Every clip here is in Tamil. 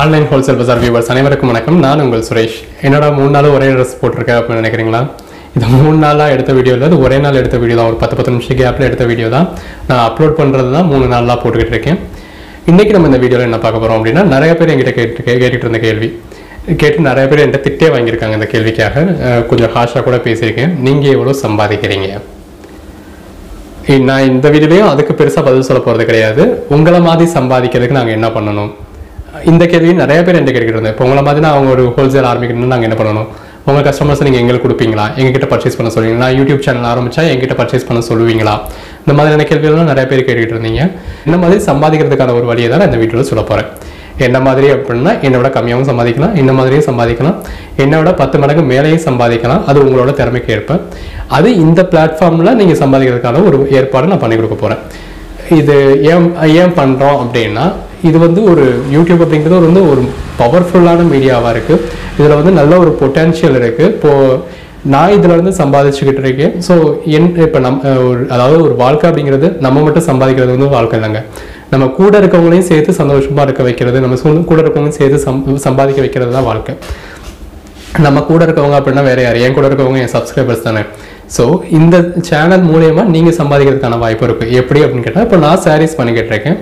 ஆன்லைன் ஹோல்சேல் பஜார் வியூவர்ஸ் அனைவருக்கும் வணக்கம். நான் உங்கள் சுரேஷ். என்னோட மூணு நாள் ஒரே ட்ரெஸ் போட்டிருக்கேன் அப்படின்னு நினைக்கிறீங்களா? இது மூணு நாளாக எடுத்த வீடியோ இல்லை அது ஒரே நாள் எடுத்த வீடியோ தான். ஒரு பத்து பத்து நிமிஷம் கேப்பில் எடுத்த வீடியோ தான். நான் அப்லோட் பண்ணுறது தான் மூணு நாளாக போட்டுக்கிட்டு இருக்கேன். இன்றைக்கி நம்ம இந்த வீடியோவில் என்ன பார்க்க போகிறோம் அப்படின்னா நிறைய பேர் என்கிட்ட கேட்டு கேட்டுகிட்டு இருந்த கேள்வி. கேட்டு நிறைய பேர் என்கிட்ட திட்டே வாங்கியிருக்காங்க இந்த கேள்விக்காக. கொஞ்சம் ஹாஷாக கூட பேசியிருக்கேன். நீங்கள் எவ்வளோ சம்பாதிக்கிறீங்க? நான் இந்த வீடியோலையும் அதுக்கு பெருசாக பதில் சொல்ல போகிறது கிடையாது. உங்களை மாதிரி சம்பாதிக்கிறதுக்கு நாங்கள் என்ன பண்ணணும்? இந்த கேள்வி நிறைய பேர் என்கிட்ட கேட்டுக்கிட்டு இப்போ உங்களை மாதிரி நான் அவங்க ஒரு ஹோல்சேல் ஆரம்பிக்கணும்னு நாங்கள் என்ன பண்ணணும்? உங்கள் கஸ்டமர்ஸ் நீங்கள் எங்களுக்கு கொடுப்பீங்களா? எங்ககிட்ட பர்ச்சேஸ் பண்ண சொல்லுவீங்களா? யூடியூப் சேனல் ஆரம்பிச்சா எங்கிட்ட பர்ச்சேஸ் பண்ண சொல்லுவீங்களா? இந்த மாதிரியான கேள்விகள்லாம் நிறைய பேர் கேட்டுக்கிட்டு இருந்தீங்க. இந்த மாதிரி சம்பாதிக்கிறதுக்கான ஒரு வழியை தான் நான் இந்த வீடியோவில் சொல்ல போகிறேன் என்ன மாதிரி அப்படின்னா என்னோட கம்மியாகவும் சம்பாதிக்கலாம் இந்த மாதிரியும் சம்பாதிக்கலாம் என்னோட பத்து மடங்கு மேலேயும் சம்பாதிக்கலாம். அது உங்களோட திறமைக்கு ஏற்ப அது இந்த பிளாட்ஃபார்மில் நீங்கள் சம்பாதிக்கிறதுக்கான ஒரு ஏற்பாடு நான் பண்ணி கொடுக்க போகிறேன் இது ஏன் ஏன் பண்ணுறோம் அப்படின்னா இது வந்து ஒரு யூடியூப் அப்படிங்கிறது ஒரு வந்து ஒரு பவர்ஃபுல்லான மீடியாவாக இருக்குது இதில் வந்து நல்ல ஒரு பொட்டென்ஷியல் இருக்குது இப்போது நான் இதில் இருந்து சம்பாதிச்சுக்கிட்டு இருக்கேன். ஸோ என் இப்போ நம் ஒரு அதாவது ஒரு வாழ்க்கை அப்படிங்கிறது நம்ம மட்டும் சம்பாதிக்கிறது வந்து வாழ்க்கை இல்லைங்க. நம்ம கூட இருக்கவங்களையும் சேர்த்து சந்தோஷமாக இருக்க வைக்கிறது நம்ம சொந்த கூட இருக்கவங்களையும் சேர்த்து சம் சம்பாதிக்க வைக்கிறது தான் வாழ்க்கை. நம்ம கூட இருக்கவங்க அப்படின்னா வேற யார்? என் கூட இருக்கவங்க என் சப்ஸ்கிரைபர்ஸ் தானே. ஸோ இந்த சேனல் மூலயமா நீங்கள் சம்பாதிக்கிறதுக்கான வாய்ப்பு இருக்குது எப்படி அப்படின்னு கேட்டால் இப்போ நான் சாரீஸ் பண்ணிக்கிட்டு இருக்கேன்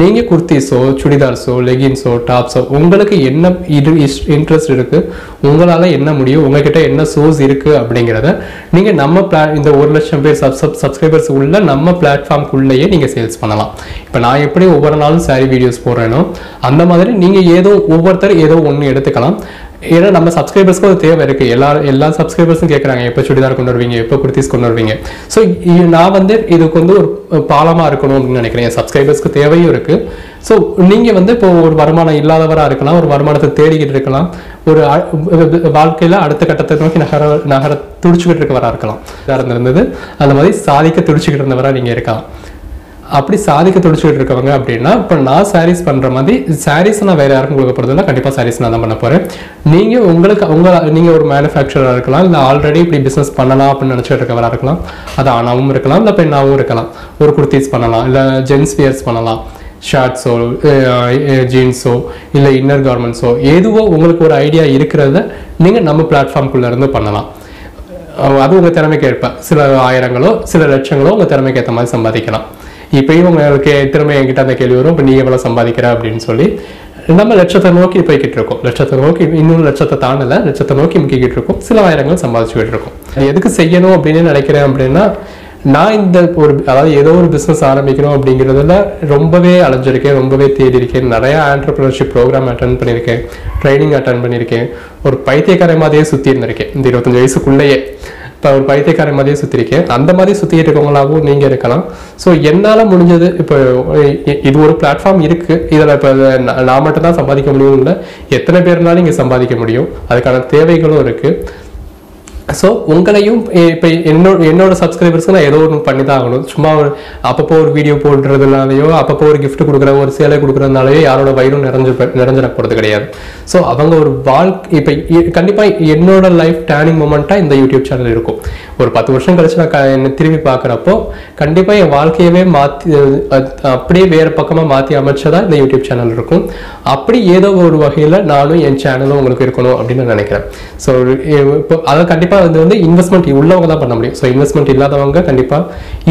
நீங்கள் குர்த்திஸோ சுடிதார்ஸோ லெகின்ஸோ டாப்ஸோ உங்களுக்கு என்ன இது இன்ட்ரெஸ்ட் இருக்குது உங்களால் என்ன முடியும்? உங்ககிட்ட என்ன சோர்ஸ் இருக்குது அப்படிங்கிறத நீங்கள் நம்ம பிளா இந்த ஒரு லட்சம் பேர் சப் சப் சப்ஸ்கிரைபர்ஸ் உள்ள நம்ம பிளாட்ஃபார்ம்குள்ளேயே நீங்கள் சேல்ஸ் பண்ணலாம். இப்போ நான் எப்படி ஒவ்வொரு நாளும் சாரி வீடியோஸ் போடுறேனோ அந்த மாதிரி நீங்கள் ஏதோ ஒவ்வொருத்தர் ஏதோ ஒன்று எடுத்துக்கலாம். ஏன்னா நம்ம சப்ஸ்கிரைபர்ஸ்க்கு அது தேவை இருக்கு. எல்லா எல்லா சப்ஸ்கிரைபர்ஸும் கேட்குறாங்க எப்போ சுடிதார் கொண்டு வருவீங்க? எப்போ குர்த்திஸ் கொண்டு வருவீங்க? ஸோ நான் வந்து இதுக்கு வந்து ஒரு பாலமாக இருக்கணும் அப்படின்னு நினைக்கிறேன். என் சப்ஸ்கிரைபர்ஸ்க்கு தேவையும் இருக்கு. ஸோ நீங்கள் வந்து இப்போ ஒரு வருமானம் இல்லாதவராக இருக்கலாம். ஒரு வருமானத்தை தேடிக்கிட்டு இருக்கலாம். ஒரு வாழ்க்கையில் அடுத்த கட்டத்தை நோக்கி நகர நகர துடிச்சுக்கிட்டு இருக்கவராக இருக்கலாம். இதாக இருந்தது. அந்த மாதிரி சாதிக்க துடிச்சுக்கிட்டு இருந்தவராக நீங்கள் இருக்கலாம். அப்படி சாதிக்க துடிச்சுட்டு இருக்கவங்க அப்படின்னா இப்போ நான் சாரீஸ் பண்ணுற மாதிரி சாரீஸ் நான் வேறு யாருக்கும் கொடுக்க போகிறதில்ல கண்டிப்பாக சாரீஸ் நான் தான் பண்ண போகிறேன் நீங்கள் உங்களுக்கு உங்கள் நீங்கள் ஒரு மேனுஃபேக்சராக இருக்கலாம் இல்லை ஆல்ரெடி இப்படி பிஸ்னஸ் பண்ணலாம் அப்படின்னு நினச்சிட்டு இருக்கவராக இருக்கலாம். அது ஆணாவும் இருக்கலாம் இல்லை பெண்ணாகவும் இருக்கலாம். ஒரு குர்த்திஸ் பண்ணலாம் இல்லை ஜென்ஸ் வியர்ஸ் பண்ணலாம். ஷார்ட்ஸோ ஜீன்ஸோ இல்லை இன்னர் கார்மெண்ட்ஸோ எதுவோ உங்களுக்கு ஒரு ஐடியா இருக்கிறத நீங்கள் நம்ம பிளாட்ஃபார்ம்குள்ளே இருந்து பண்ணலாம். அது உங்கள் திறமைக்கு ஏற்ப சில ஆயிரங்களோ சில லட்சங்களோ உங்கள் திறமைக்கு ஏற்ற மாதிரி சம்பாதிக்கலாம். இப்போ உங்களுக்கு திரும்ப என்கிட்ட அந்த கேள்வி வரும். இப்போ நீ எவ்வளோ சம்பாதிக்கிற அப்படின்னு சொல்லி நம்ம லட்சத்தை நோக்கி போய்கிட்டு இருக்கோம். லட்சத்தை நோக்கி இன்னும் லட்சத்தை தானல லட்சத்தை நோக்கி முக்கிக்கிட்டு இருக்கோம். சில ஆயிரங்கள் சம்பாதிச்சுக்கிட்டு இருக்கோம். எதுக்கு செய்யணும் அப்படின்னு நினைக்கிறேன் அப்படின்னா நான் இந்த ஒரு அதாவது ஏதோ ஒரு பிஸ்னஸ் ஆரம்பிக்கணும் அப்படிங்கிறதுல ரொம்பவே அலைஞ்சிருக்கேன் ரொம்பவே தேடி இருக்கேன் நிறைய ஆண்டர்பிரினர்ஷிப் ப்ரோக்ராம் அட்டன் பண்ணியிருக்கேன். ட்ரைனிங் அட்டன் பண்ணியிருக்கேன். ஒரு பைத்தியக்கார மாதிரியே சுற்றி இருந்திருக்கேன். இந்த இருபத்தஞ்சு வயசுக்குள்ளேயே. இப்போ ஒரு பைத்தியக்காரன் மாதிரியே சுற்றிருக்கேன் அந்த மாதிரி சுற்றிட்டு இருக்கவங்களாகவும் நீங்கள் இருக்கலாம். ஸோ என்னால் முடிஞ்சது இப்போ இது ஒரு பிளாட்ஃபார்ம் இருக்குது இதில் இப்போ நான் நான் மட்டும் தான் சம்பாதிக்க முடியும் எத்தனை பேர்னாலும் இங்கே சம்பாதிக்க முடியும். அதுக்கான தேவைகளும் இருக்குது ஸோ உங்களையும் இப்போ என்னோட என்னோட சப்ஸ்கிரைபர்ஸ்க்கு நான் ஏதோ ஒன்று பண்ணி தான் ஆகணும் சும்மா ஒரு அப்பப்போ ஒரு வீடியோ போடுறதுனாலையோ அப்பப்போ ஒரு கிஃப்ட் கொடுக்குற ஒரு சேலை கொடுக்குறதுனாலையோ யாரோட வயிறும் நிறைஞ்சு நிறைஞ்சிட போகிறது கிடையாது. ஸோ அவங்க ஒரு வாழ்க்கை இப்போ கண்டிப்பாக என்னோட லைஃப் டேர்னிங் மூமெண்ட்டாக இந்த யூடியூப் சேனல் இருக்கும். ஒரு பத்து வருஷம் கழிச்சு நான் க- என்னை திரும்பி பார்க்குறப்போ கண்டிப்பாக என் வாழ்க்கையவே மாற்றி அப்படியே வேறு பக்கமாக மாற்றி அமைச்சதாக இந்த யூடியூப் சேனல் இருக்கும். அப்படி ஏதோ ஒரு வகையில் நானும் என் சேனலும் உங்களுக்கு இருக்கணும் அப்படின்னு நான் நினைக்கிறேன். ஸோ இப்போ அதை கண்டிப்பாக வந்து வந்து இன்வெஸ்ட்மெண்ட் உள்ளவங்க தான் பண்ண முடியும். ஸோ இன்வெஸ்ட்மெண்ட் இல்லாதவங்க கண்டிப்பாக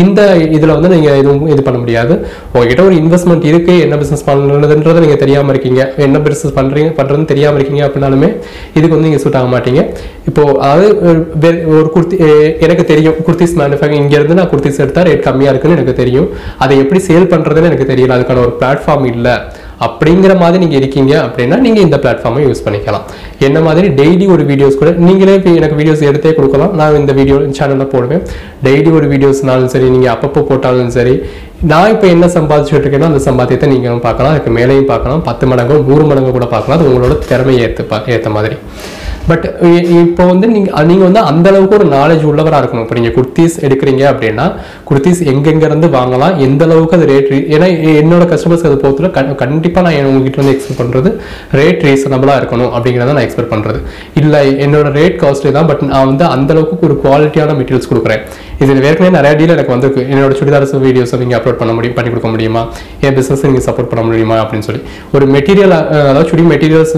இந்த இதில் வந்து நீங்கள் எதுவும் இது பண்ண முடியாது. உங்ககிட்ட ஒரு இன்வெஸ்ட்மெண்ட் இருக்குது என்ன பிஸ்னஸ் பண்ணுறதுன்றதை நீங்கள் தெரியாமல் இருக்கீங்க. என்ன பிஸ்னஸ் பண்ணுறீங்க பண்ணுறதுன்னு தெரியாமல் இருக்கீங்க அப்படின்னாலுமே இதுக்கு வந்து நீங்கள் சூட் ஆக மாட்டீங்க. இப்போ அதாவது ஒரு குர்த்தி எனக்கு தெரியும். குர்த்திஸ் மேனுஃபேக்சரிங் இங்கேருந்து நான் குர்த்திஸ் எடுத்தால் ரேட் கம்மியாக இருக்குன்னு எனக்கு தெரியும். அதை எப்படி சேல் பண்ணுறதுன்னு எனக்கு தெரியல. அதுக்கான ஒரு பிளாட்ஃபார்ம் இல்லை. அப்படிங்கிற மாதிரி நீங்கள் இருக்கீங்க அப்படின்னா நீங்கள் இந்த பிளாட்ஃபார்மை யூஸ் பண்ணிக்கலாம். என்ன மாதிரி டெய்லி ஒரு வீடியோஸ் கூட நீங்களே இப்போ எனக்கு வீடியோஸ் எடுத்தே கொடுக்கலாம். நான் இந்த வீடியோ சேனலில் போடுவேன். டெய்லி ஒரு வீடியோஸ்னாலும் சரி நீங்கள் அப்பப்போ போட்டாலும் சரி நான் இப்போ என்ன சம்பாதிச்சுட்டு இருக்கேனோ அந்த சம்பாத்தியத்தை நீங்களும் பார்க்கலாம். அதுக்கு மேலேயும் பார்க்கலாம். பத்து மடங்கோ நூறு மடங்கோ கூட பார்க்கலாம். அது உங்களோட திறமையை ஏற்று பா ஏற்ற மாதிரி. பட் இப்போ வந்து நீங்கள் நீங்கள் வந்து அந்த அளவுக்கு ஒரு நாலேஜ் உள்ளவராக இருக்கணும். இப்போ நீங்கள் குர்த்திஸ் எடுக்கிறீங்க அப்படின்னா குர்த்திஸ் எங்கெங்கேருந்து வாங்கலாம் எந்த அளவுக்கு அது ரேட் ஏன்னா என்னோட கஸ்டமர்ஸ் அதை பொறுத்தவரை கண்டிப்பாக நான் உங்ககிட்ட வந்து எக்ஸ்பெக்ட் பண்ணுறது ரேட் ரீசனபிளாக இருக்கணும் அப்படிங்கிறத நான் எக்ஸ்பெக்ட் பண்ணுறது இல்லை என்னோட ரேட் காஸ்ட்லி தான் பட் நான் வந்து அந்த அளவுக்கு ஒரு குவாலிட்டியான மெட்டீரியல்ஸ் கொடுக்குறேன். இதில் ஏற்கனவே நிறைய டீல் எனக்கு வந்து என்னோட சுடிதார்ஸ் வீடியோஸ் நீங்கள் அப்லோட் பண்ண முடியும் பண்ணி கொடுக்க முடியுமா? என் பிஸ்னஸ் நீங்கள் சப்போர்ட் பண்ண முடியுமா? அப்படின்னு சொல்லி. ஒரு மெட்டீரியல் அதாவது சுடி மெட்டீரியல்ஸ்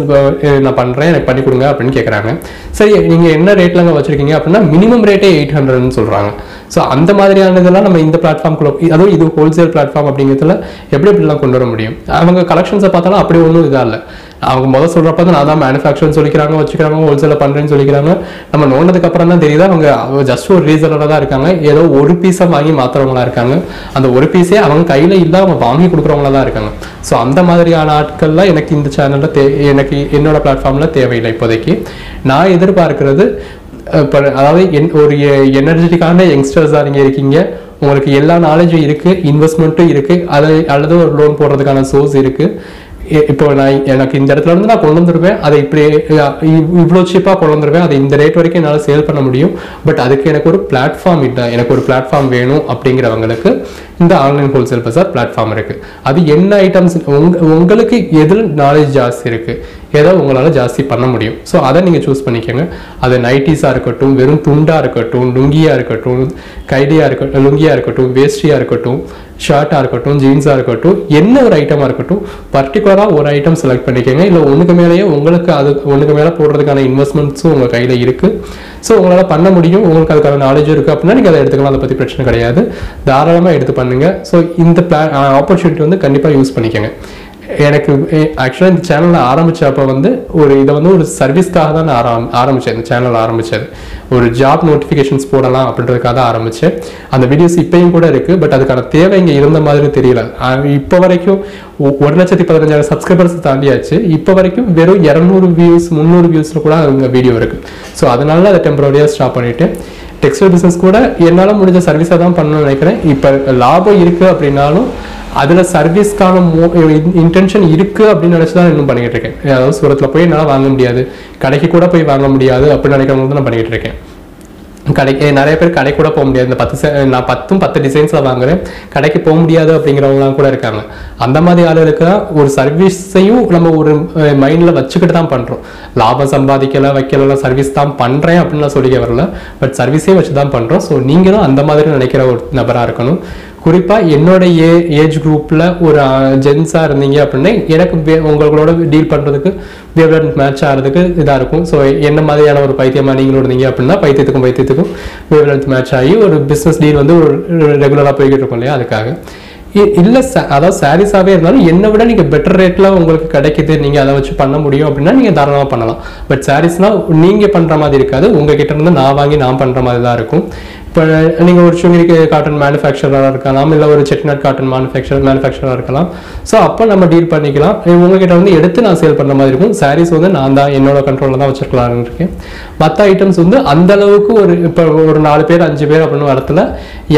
நான் பண்ணுறேன் எனக்கு பண்ணி கொடுங்க அப்படின்னு கேட்குறாங்க சரி நீங்கள் என்ன ரேட்லங்க வச்சிருக்கீங்க அப்படின்னா மினிமம் ரேட்டே எயிட் ஹண்ட்ரட்னு சொல்கிறாங்க ஸோ அந்த மாதிரியான இதெல்லாம் நம்ம இந்த பிளாட்ஃபார்ம்குள்ளே அதுவும் இது ஹோல்சேல் பிளாட்ஃபார்ம் அப்படிங்கிறதுல எப்படி எப்படிலாம் கொண்டு வர முடியும்? அவங்க கலெக்ஷன்ஸை பார்த்தாலும் அப்படி ஒன்றும் இதாக இல்லை. அவங்க முதல் சொல்கிறப்ப தான் நான் தான் மேனுஃபேக்சர்னு சொல்லிக்கிறாங்க வச்சுக்கிறாங்க ஹோல்சேலில் பண்ணுறேன்னு சொல்லிக்கிறாங்க. நம்ம நோண்டதுக்கு அப்புறம் தான் தெரியுது அவங்க ஜஸ்ட் ஒரு ரீசனராக தான் இருக்காங்க. ஏதோ ஒரு பீஸை வாங்கி மாத்துறவங்களா இருக்காங்க. அந்த ஒரு பீஸே அவங்க கையில் இல்லை அவங்க வாங்கி கொடுக்குறவங்களா தான் இருக்காங்க. ஸோ அந்த மாதிரியான ஆட்கள்லாம் எனக்கு இந்த சேனலில் தே எனக்கு என்னோட பிளாட்ஃபார்மில் தேவையில்லை இப்போதைக்கு. நான் எதிர்பார்க்கறது இப்போ அதாவது என் ஒரு எனர்ஜெட்டிக்கான யங்ஸ்டர்ஸாக நீங்கள் இருக்கீங்க. உங்களுக்கு எல்லா நாலேஜும் இருக்குது இன்வெஸ்ட்மெண்ட்டும் இருக்குது அது அல்லது ஒரு லோன் போடுறதுக்கான சோர்ஸ் இருக்குது இப்போ நான் எனக்கு இந்த இடத்துல இருந்து நான் கொண்டு வந்துருவேன். அதை இப்படி இவ்வளோ சீப்பாக கொண்டு வந்துருவேன். அதை இந்த ரேட் வரைக்கும் என்னால் சேல் பண்ண முடியும். பட் அதுக்கு எனக்கு ஒரு பிளாட்ஃபார்ம் இல்லை. எனக்கு ஒரு பிளாட்ஃபார்ம் வேணும் அப்படிங்கிறவங்களுக்கு இந்த ஆன்லைன் ஹோல்சேல் பசார் பிளாட்ஃபார்ம் இருக்குது அது என்ன ஐட்டம்ஸ் உங்க உங்களுக்கு எதில் நாலேஜ் ஜாஸ்தி இருக்குது ஏதோ உங்களால் ஜாஸ்தி பண்ண முடியும்? ஸோ அதை நீங்கள் சூஸ் பண்ணிக்கோங்க. அது நைட்டிஸாக இருக்கட்டும் வெறும் துண்டாக இருக்கட்டும் லுங்கியாக இருக்கட்டும் கைடியாக இருக்கட்டும் லுங்கியாக இருக்கட்டும் வேஷ்டியாக இருக்கட்டும் ஷர்ட்டாக இருக்கட்டும் ஜீன்ஸாக இருக்கட்டும் என்ன ஒரு ஐட்டமாக இருக்கட்டும் பர்டிகுலராக ஒரு ஐட்டம் செலக்ட் பண்ணிக்கோங்க. இல்லை ஒன்றுக்கு மேலேயே உங்களுக்கு அது ஒன்றுக்கு மேலே போடுறதுக்கான இன்வெஸ்ட்மெண்ட்ஸும் உங்கள் கையில் இருக்குது ஸோ உங்களால் பண்ண முடியும். உங்களுக்கு அதுக்கான நாலேஜும் இருக்குது அப்படின்னா நீங்கள் அதை எடுத்துக்கலாம். அதை பற்றி பிரச்சனை கிடையாது. தாராளமாக எடுத்து பண்ணுங்கள் ஸோ இந்த பிளா ஆப்பர்ச்சுனிட்டி வந்து கண்டிப்பாக யூஸ் பண்ணிக்கோங்க. எனக்கு ஆக்சுவலாக இந்த சேனலை ஆரம்பிச்சப்ப வந்து ஒரு இதை வந்து ஒரு சர்வீஸ்க்காக தான் நான் ஆரம் ஆரம்பித்தேன் இந்த சேனல் ஆரம்பித்தது ஒரு ஜாப் நோட்டிஃபிகேஷன்ஸ் போடலாம் அப்படின்றதுக்காக தான் ஆரம்பித்தேன் அந்த வீடியோஸ் இப்பயும் கூட இருக்குது பட் அதுக்கான தேவை இங்கே இருந்த மாதிரி தெரியல. இப்போ வரைக்கும் ஒரு லட்சத்தி பதினஞ்சாயிரம் சப்ஸ்கிரைபர்ஸ் தாண்டியாச்சு. இப்போ வரைக்கும் வெறும் இரநூறு வியூஸ் முந்நூறு வியூஸில் கூட அங்கே வீடியோ இருக்குது ஸோ அதனால அதை டெம்பரரியாக ஸ்டாப் பண்ணிவிட்டு டெக்ஸ்டைல் பிஸ்னஸ் கூட என்னால் முடிஞ்ச சர்வீஸாக தான் பண்ணணும்னு நினைக்கிறேன். இப்போ லாபம் இருக்குது அப்படின்னாலும் அதில் சர்வீஸ்க்கான இன்டென்ஷன் இருக்குது அப்படின்னு நினச்சி தான் இன்னும் பண்ணிக்கிட்டு இருக்கேன். அதாவது சூரத்தில் போய் என்னால் வாங்க முடியாது. கடைக்கு கூட போய் வாங்க முடியாது அப்படின்னு நினைக்கிறவங்க தான் நான் பண்ணிக்கிட்டு இருக்கேன். கடைக்கு நிறைய பேர் கடை கூட போக முடியாது. இந்த பத்து நான் பத்தும் பத்து டிசைன்ஸில் வாங்குறேன். கடைக்கு போக முடியாது அப்படிங்கிறவங்களாம் கூட இருக்காங்க. அந்த மாதிரி ஆளுகளுக்கு ஒரு சர்வீஸையும் நம்ம ஒரு மைண்டில் வச்சுக்கிட்டு தான் பண்ணுறோம் லாபம் சம்பாதிக்கல வைக்கல சர்வீஸ் தான் பண்ணுறேன் அப்படின்னு நான் சொல்லிக்க வரல. பட் சர்வீஸே வச்சு தான் பண்ணுறோம் ஸோ நீங்களும் அந்த மாதிரி நினைக்கிற ஒரு நபராக இருக்கணும். குறிப்பாக என்னோட ஏ ஏஜ் குரூப்பில் ஒரு ஜென்ஸாக இருந்தீங்க அப்படின்னா எனக்கு வே- உங்களோட டீல் பண்ணுறதுக்கு வேவ் மேட்ச் ஆகிறதுக்கு இதாக இருக்கும். ஸோ என்ன மாதிரியான ஒரு பைத்தியமாக நீங்களும் இருந்தீங்க அப்படின்னா பைத்தியத்துக்கும் பைத்தியத்துக்கும் வேவ் மேட்ச் ஆகி ஒரு பிஸ்னஸ் டீல் வந்து ஒரு ரெகுலராக போய்கிட்டு இருக்கும் இல்லையா? அதுக்காக. இ- இல்ல ச- அதாவது சாரீஸாகவே இருந்தாலும் என்னை விட நீங்கள் பெட்டர் ரேட்டில் உங்களுக்கு கிடைக்குது. நீங்கள் அதை வச்சு பண்ண முடியும் அப்படின்னா நீங்கள் தாராளமாக பண்ணலாம். பட் சாரீஸ்னால் நீங்கள் பண்ணுற மாதிரி இருக்காது. உங்கள் கிட்டேருந்து நான் வாங்கி நான் பண்ணுற மாதிரி தான் இருக்கும். இப்போ நீங்கள் ஒரு சுங்கிரிக்கு காட்டன் மேனுஃபேக்சராக இருக்கலாம் இல்லை ஒரு செட்டிநாட் காட்டன் மேனுஃபேக்சர் மேனுஃபேக்சராக இருக்கலாம். ஸோ அப்போ நம்ம டீல் பண்ணிக்கலாம். உங்ககிட்ட வந்து எடுத்து நான் சேல் பண்ணுற மாதிரி இருக்கும். சாரீஸ் வந்து நான் தான் என்னோட கண்ட்ரோலில் தான் வச்சிருக்கலாம்னு இருக்கேன் மற்ற ஐட்டம்ஸ் வந்து அந்த அளவுக்கு ஒரு இப்போ ஒரு நாலு பேர் அஞ்சு பேர் அப்படின்னு வரத்துல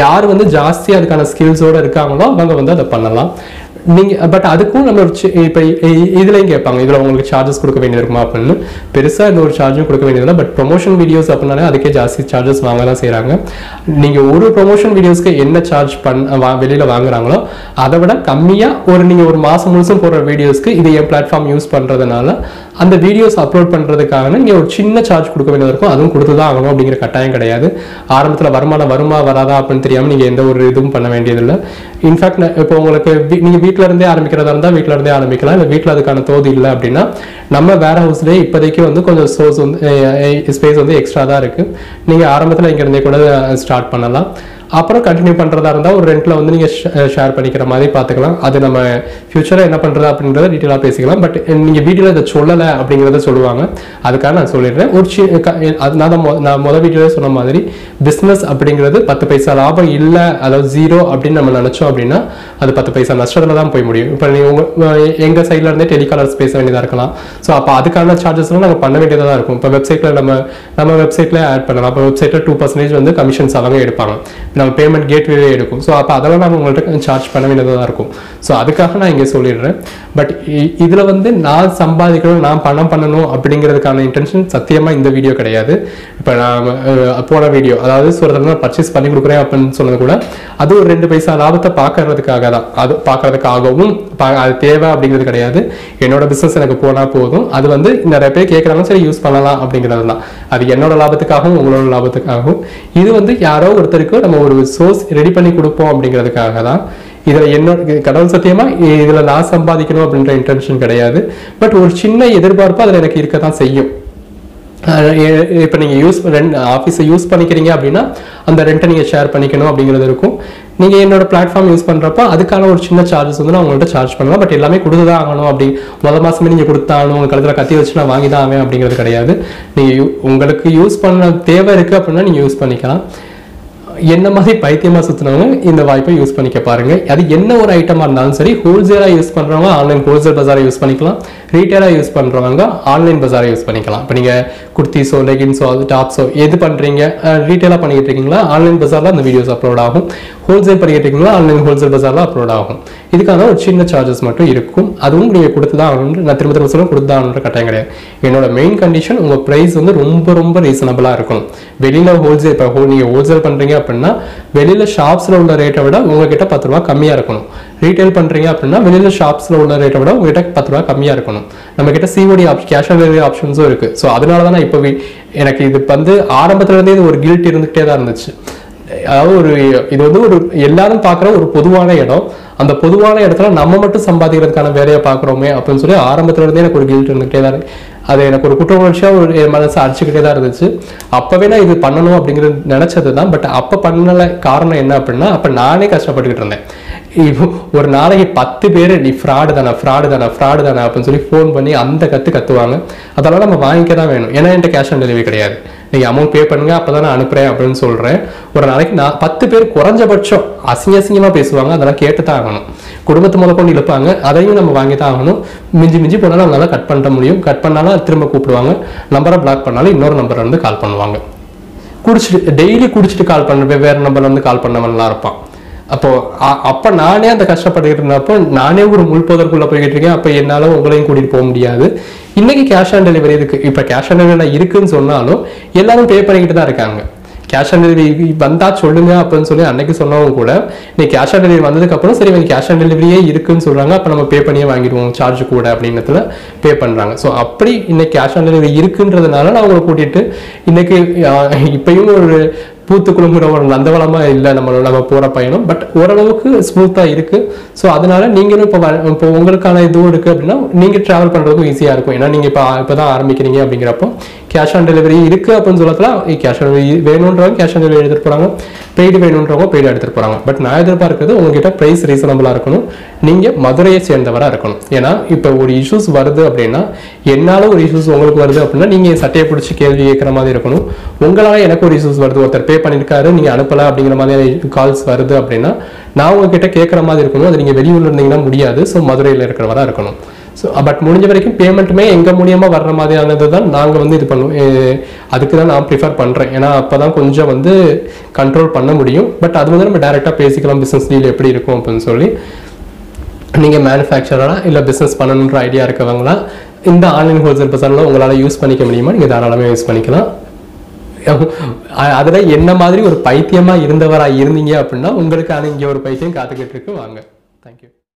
யார் வந்து ஜாஸ்தி அதுக்கான ஸ்கில்ஸோடு இருக்காங்களோ அவங்க வந்து அதை பண்ணலாம். நீங்க பட் அதுக்கும் நம்ம இப்போ சி- கேட்பாங்க இதுல உங்களுக்கு சார்ஜஸ் கொடுக்க வேண்டியது இருக்குமா அப்படின்னு. பெருசா இந்த ஒரு சார்ஜும் கொடுக்க வேண்டியதில்லை பட் ப்ரொமோஷன் வீடியோஸ் அப்படின்னாலே அதுக்கே ஜாஸ்தி சார்ஜஸ் வாங்க தான் செய்கிறாங்க நீங்க ஒரு ப்ரொமோஷன் வீடியோஸ்க்கு என்ன சார்ஜ் பண்ண வா- வெளியில வாங்குறாங்களோ அதை விட கம்மியா ஒரு நீங்கள் ஒரு மாசம் முழுசும் போடுற வீடியோஸ்க்கு இது என் பிளாட்ஃபார்ம் யூஸ் பண்றதுனால அந்த வீடியோஸ் அப்லோட் பண்ணுறதுக்காக நீங்கள் ஒரு சின்ன சார்ஜ் கொடுக்க வேண்டியது இருக்கும். அதுவும் கொடுத்து தான் ஆகணும் அப்படிங்கிற கட்டாயம் கிடையாது. ஆரம்பத்தில் வருமானம் வருமா வராதா அப்படின்னு தெரியாமல் நீங்கள் எந்த ஒரு இதுவும் பண்ண வேண்டியதில்லை. இன்ஃபேக்ட் இப்போ உங்களுக்கு வீ- வீட்டில் இருந்தே ஆரம்பிக்கிறதா இருந்தால் வீட்டில் இருந்தே ஆரம்பிக்கலாம். இல்லை வீட்டில் அதுக்கான தோது இல்லை அப்படின்னா நம்ம வேற ஹவுஸ்லேயே இப்போதைக்கு வந்து கொஞ்சம் சோர்ஸ் வந்து ஸ்பேஸ் வந்து எக்ஸ்ட்ரா தான் இருக்குது நீங்கள் ஆரம்பத்தில் இங்கேருந்தே கூட ஸ்டார்ட் பண்ணலாம். அப்புறம் கண்டினியூ பண்ணுறதா இருந்தால் ஒரு ரெண்டில் வந்து நீங்கள் ஷேர் பண்ணிக்கிற மாதிரி பார்த்துக்கலாம். அது நம்ம ஃபியூச்சரில் என்ன பண்ணுறது அப்படின்றத டீட்டெயிலாக பேசிக்கலாம். பட் நீங்கள் வீடியோவில் இதை சொல்லலை அப்படிங்கிறத சொல்லுவாங்க. அதுக்காக நான் சொல்லிடுறேன். ஒரு சி அது நான் தான் மொ- நான் முதல் வீடியோவில் சொன்ன மாதிரி பிஸ்னஸ் அப்படிங்கிறது பத்து பைசா லாபம் இல்லை அதாவது ஜீரோ அப்படின்னு நம்ம நினச்சோம் அப்படின்னா அது பத்து பைசா நஷ்டத்தில் தான் போய் முடியும். இப்போ நீங்கள் உங்கள் எங்கள் சைடில் இருந்தே டெலிகாலர்ஸ் பேச வேண்டியதாக இருக்கலாம். ஸோ அப்போ அதுக்கான சார்ஜஸ்லாம் நம்ம பண்ண வேண்டியதாக தான் இருக்கும். இப்போ வெப்சைட்டில் நம்ம நம்ம வெப்சைட்டில் ஆட் பண்ணலாம். இப்போ வெப்சைட்டில் டூ பர்சன்டேஜ் வந்து கமிஷன்ஸ் அவங்க எடுப்பாங்க. நம்ம பேமெண்ட் கேட்வே எடுக்கும். ஸோ அப்போ அதெல்லாம் நம்ம உங்கள்கிட்ட சார்ஜ் பண்ண வேண்டியதாக தான் இருக்கும். ஸோ அதுக்காக நான் இங்கே சொல்லிடுறேன். பட் இதில் வந்து நான் சம்பாதிக்கணும் நான் பணம் பண்ணணும் அப்படிங்கிறதுக்கான இன்டென்ஷன் சத்தியமாக இந்த வீடியோ கிடையாது. இப்போ நான் போன வீடியோ அதாவது சொல்கிறதுனா பர்ச்சேஸ் பண்ணி கொடுக்குறேன் அப்படின்னு சொன்னது கூட அது ஒரு ரெண்டு பைசா லாபத்தை பார்க்கறதுக்காக தான். அது பார்க்கறதுக்காகவும் பா- அது தேவை அப்படிங்கிறது கிடையாது. என்னோட பிஸ்னஸ் எனக்கு போனால் போதும். அது வந்து நிறைய பேர் கேட்குறாங்க சரி யூஸ் பண்ணலாம் அப்படிங்கிறது தான் அது என்னோட லாபத்துக்காகவும் உங்களோட லாபத்துக்காகவும். இது வந்து யாரோ ஒருத்தருக்கு நம்ம ஒரு சோர்ஸ் ரெடி பண்ணி கொடுப்போம் அப்படிங்கிறதுக்காக தான். இதில் என்னோட கடவுள் சத்தியமா இதில் நான் சம்பாதிக்கணும் அப்படின்ற இன்டென்ஷன் கிடையாது. பட் ஒரு சின்ன எதிர்பார்ப்பு அதில் எனக்கு இருக்க தான் செய்யும். இப்போ நீங்கள் யூஸ் ரெண்ட் ஆஃபீஸை யூஸ் பண்ணிக்கிறீங்க அப்படின்னா அந்த ரெண்ட்டை நீங்கள் ஷேர் பண்ணிக்கணும் அப்படிங்கிறது இருக்கும். நீங்கள் என்னோட பிளாட்ஃபார்ம் யூஸ் பண்ணுறப்ப அதுக்கான ஒரு சின்ன சார்ஜஸ் வந்து நான் உங்கள்கிட்ட சார்ஜ் பண்ணலாம். பட் எல்லாமே கொடுத்து தான் ஆகணும் அப்படி. முதல் மாதமே நீங்கள் கொடுத்தாலும் உங்கள் கழுத்தில் கத்தி வச்சு நான் வாங்கி தான் ஆவேன் அப்படிங்கிறது கிடையாது. நீங்கள் உங்களுக்கு யூஸ் பண்ண தேவை இருக்குது அப்படின்னா நீங்கள் யூஸ் பண்ணிக்கலாம். என்ன மாதிரி பைத்தியமாக சுற்றுனவங்க இந்த வாய்ப்பை யூஸ் பண்ணிக்க பாருங்கள் அது என்ன ஒரு ஐட்டமாக இருந்தாலும் சரி ஹோல்சேலாக யூஸ் பண்ணுறவங்க ஆன்லைன் ஹோல்சேல் பஜாரை யூஸ் பண்ணிக்கலாம். ரீட்டைலா யூஸ் பண்ணுறவங்க ஆன்லைன் பஜாரை யூஸ் பண்ணிக்கலாம். இப்போ நீங்கள் குர்த்திஸோ லெகின்ஸோ அது டாப்ஸோ எது பண்ணுறீங்க ரீட்டெயிலாக பண்ணிக்கிட்டு இருக்கீங்களா? ஆன்லைன் பஜாரில் அந்த வீடியோஸ் அப்லோட் ஆகும். ஹோல்சேல் பண்ணிக்கிட்டு இருக்கீங்களா? ஆன்லைன் ஹோல்சேல் பஜாரில் அப்லோட் ஆகும். இதுக்கான ஒரு சின்ன சார்ஜஸ் மட்டும் இருக்கும். அதுவும் நீங்கள் கொடுத்து தான் ஆகணும் நான் திரும்ப திரும்ப சொல்ல கொடுத்து தான் ஆகணுன்ற கட்டாயம் கிடையாது. என்னோட மெயின் கண்டிஷன் உங்கள் ப்ரைஸ் வந்து ரொம்ப ரொம்ப ரீசனபிளாக இருக்கும் வெளியில் ஹோல்சேல் இப்போ நீங்கள் ஹோல்சேல் பண்ணுறீங்க அப்படின்னா வெளியில ஷாப்ஸ்ல உள்ள ரேட்டை விட உங்ககிட்ட பத்து ரூபா கம்மியா இருக்கணும். ரீட்டைல் பண்றீங்க அப்படின்னா வெளியில ஷாப்ஸ்ல உள்ள ரேட்டை விட உங்ககிட்ட பத்து ரூபா கம்மியா இருக்கணும். நம்ம கிட்ட COD option cash on delivery ஆப்ஷன்ஸும் இருக்கு. ஸோ அதனால தான் நான் இப்போ எனக்கு இது வந்து ஆரம்பத்துல இருந்தே இது ஒரு கில்ட் இருந்துகிட்டே தான் இருந்துச்சு. அதாவது ஒரு இது வந்து ஒரு எல்லாரும் பார்க்குற ஒரு பொதுவான இடம். அந்த பொதுவான இடத்துல நம்ம மட்டும் சம்பாதிக்கிறதுக்கான வேலையை பார்க்குறோமே அப்படின்னு சொல்லி ஆரம்பத்துல இருந்தே எனக்கு ஒரு கில்ட் இருந்துகிட்டே தான் இருக்கு. அது எனக்கு ஒரு குற்ற உணர்ச்சியாக ஒரு என் மனசை அடிச்சுக்கிட்டே தான் இருந்துச்சு. அப்போவே நான் இது பண்ணணும் அப்படிங்கிறது நினச்சது தான் பட் அப்போ பண்ணல காரணம் என்ன அப்படின்னா அப்போ நானே கஷ்டப்பட்டுக்கிட்டு இருந்தேன். இப்போ ஒரு நாளைக்கு பத்து பேர் நீ ஃப்ராடு தானே ஃப்ராடு தானே ஃப்ராடு தானே அப்படின்னு சொல்லி ஃபோன் பண்ணி அந்த கற்று கத்துவாங்க. அதெல்லாம் நம்ம வாங்கிக்க தான் வேணும். ஏன்னா என்கிட்ட கேஷ் ஆன் டெலிவரி கிடையாது. நீங்கள் அமௌண்ட் பே பண்ணுங்க அப்போ தான் நான் அனுப்புகிறேன் அப்படின்னு சொல்கிறேன் ஒரு நாளைக்கு நான் பத்து பேர் குறைஞ்சபட்சம் அசிங்க அசிங்கமாக பேசுவாங்க. அதெல்லாம் கேட்டு தான் ஆகணும். குடும்பத்தை முதல் கொண்டு இழுப்பாங்க. அதையும் நம்ம வாங்கி தான் ஆகணும். மிஞ்சி மிஞ்சி போனாலும் அவங்களால கட் பண்ண முடியும். கட் பண்ணாலும் திரும்ப கூப்பிடுவாங்க. நம்பரை பிளாக் பண்ணாலும் இன்னொரு நம்பர் வந்து கால் பண்ணுவாங்க. குடிச்சிட்டு டெய்லி குடிச்சிட்டு கால் பண்ண வேறு நம்பர்ல இருந்து கால் பண்ணவன்லாம் இருப்பான். அப்போ அ- அப்ப நானே அந்த கஷ்டப்பட்டுக்கிட்டு இருந்தப்போ நானே ஒரு முள்போதற்குள்ள போய்கிட்டு இருக்கேன். அப்ப என்னால உங்களையும் கூட்டிட்டு போக முடியாது. இன்னைக்கு கேஷ் ஆன் டெலிவரி இருக்கு. இப்ப கேஷ் ஆன் டெலிவரி இருக்குன்னு சொன்னாலும் எல்லாரும் பே பண்ணிக்கிட்டு தான் இருக்காங்க. கேஷ் ஆன் டெலிவரி வந்தா சொல்லுங்க அப்படின்னு சொல்லி அன்னைக்கு சொன்னவங்க கூட நீ கேஷ் ஆன் டெலிவரி வந்ததுக்கு அப்புறம் சரி இவங்க கேஷ் ஆன் டெலிவரியே இருக்குன்னு சொல்றாங்க அப்ப நம்ம பே பண்ணியே வாங்கிடுவோம் சார்ஜ் கூட அப்படின்றதுல பே பண்றாங்க. ஸோ அப்படி இன்னைக்கு கேஷ் ஆன் டெலிவரி இருக்குன்றதுனால நான் உங்களை கூட்டிட்டு இன்னைக்கு இப்பயும் ஒரு பூத்து குழுங்குற ஒரு நந்தவளமாக இல்லை நம்ம நம்ம போகிற பயணம். பட் ஓரளவுக்கு ஸ்மூத்தாக இருக்குது ஸோ அதனால நீங்களும் இப்போ இப்போ உங்களுக்கான இதுவும் இருக்குது அப்படின்னா நீங்கள் ட்ராவல் பண்ணுறதுக்கும் ஈஸியாக இருக்கும். ஏன்னா நீங்கள் இப்போ தான் ஆரம்பிக்கிறீங்க அப்படிங்கிறப்போ கேஷ் ஆன் டெலிவரி இருக்குது அப்படின்னு சொல்லலாம் கேஷ் ஆன் டெலிவரி வேணுன்றவங்க கேஷ் ஆன் டெலிவரி எடுத்துகிட்டு போகிறாங்க பெய்டு வேணுன்றவங்க பெய்டு எடுத்துகிட்டு போகிறாங்க பட் நான் எதிர்பார்க்குறது உங்ககிட்ட ப்ரைஸ் ரீசனபிளாக இருக்கணும். நீங்க மதுரையை சேர்ந்தவராக இருக்கணும். ஏன்னா இப்போ ஒரு இஷ்யூஸ் வருது அப்படின்னா என்னால ஒரு இஷ்யூஸ் உங்களுக்கு வருது அப்படின்னா நீங்க சட்டையை பிடிச்சி கேள்வி கேட்குற மாதிரி இருக்கணும். உங்களால எனக்கு ஒரு இஷ்யூஸ் வருது. ஒருத்தர் பே பண்ணிருக்காரு நீங்க அனுப்பல அப்படிங்கிற மாதிரி கால்ஸ் வருது அப்படின்னா நான் உங்ககிட்ட கேட்குற மாதிரி இருக்கணும். அது நீங்க வெளியூர்ல இருந்தீங்கன்னா முடியாது. ஸோ மதுரையில் இருக்கிறவராக இருக்கணும். ஸோ பட் முடிஞ்ச வரைக்கும் பேமெண்ட்டுமே எங்கள் மூலியமாக வர்ற மாதிரியானது தான் நாங்கள் வந்து இது பண்ணுவோம். அதுக்கு தான் நான் ப்ரிஃபர் பண்ணுறேன் ஏன்னா அப்போ தான் கொஞ்சம் வந்து கண்ட்ரோல் பண்ண முடியும். பட் அது வந்து நம்ம டேரெக்டாக பேசிக்கலாம். பிஸ்னஸ் டீல் எப்படி இருக்கும் அப்படின்னு சொல்லி. நீங்கள் மேனுஃபேக்சராக இல்லை பிஸ்னஸ் பண்ணணுன்ற ஐடியா இருக்கவங்களா இந்த ஆன்லைன் ஹோல்சேல் பசாரில் உங்களால் யூஸ் பண்ணிக்க முடியுமா? நீங்கள் தாராளமாக யூஸ் பண்ணிக்கலாம். அதில் என்ன மாதிரி ஒரு பைத்தியமாக இருந்தவராக இருந்தீங்க அப்படின்னா உங்களுக்கான இங்கே ஒரு பைத்தியம் காத்துக்கிட்டு இருக்கு. வாங்க. தேங்க்யூ